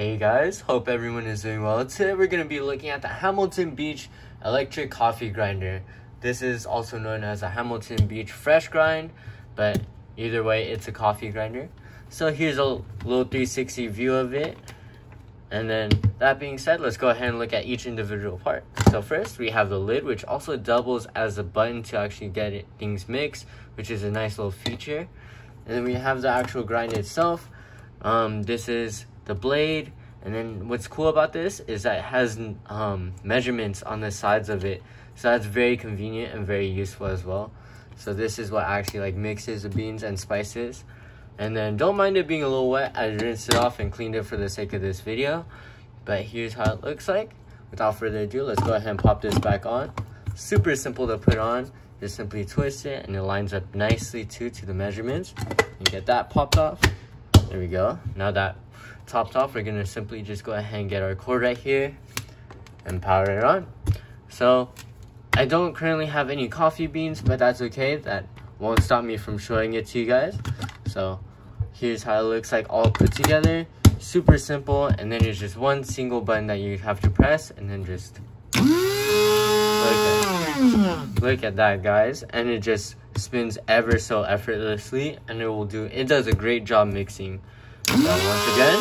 Hey guys, hope everyone is doing well. Today we're going to be looking at the Hamilton Beach electric coffee grinder. This is also known as a Hamilton Beach fresh grind, but either way it's a coffee grinder. So here's a little 360 view of it. And then that being said, let's go ahead and look at each individual part. So first we have the lid, which also doubles as a button to actually get it, things mixed, which is a nice little feature. And then we have the actual grind itself. Um, this is the blade. And then what's cool about this is that it has um, measurements on the sides of it. So that's very convenient and very useful as well. So this is what actually like mixes the beans and spices. And then don't mind it being a little wet. I rinsed it off and cleaned it for the sake of this video. But here's how it looks like. Without further ado, let's go ahead and pop this back on. Super simple to put on. Just simply twist it and it lines up nicely too to the measurements. You get that popped off. There we go. Now that topped off, we're gonna simply just go ahead and get our cord right here and power it on. So I don't currently have any coffee beans, but that's okay. That won't stop me from showing it to you guys. So here's how it looks like all put together. Super simple, and then there's just one single button that you have to press, and then just look at, look at that, guys. And it just spins ever so effortlessly, and it will do. It does a great job mixing. Once again.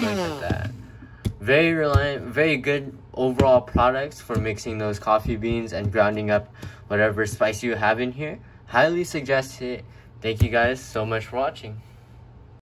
Look at that. Very reliant, very good overall products for mixing those coffee beans and grounding up whatever spice you have in here. Highly suggest it. Thank you guys so much for watching.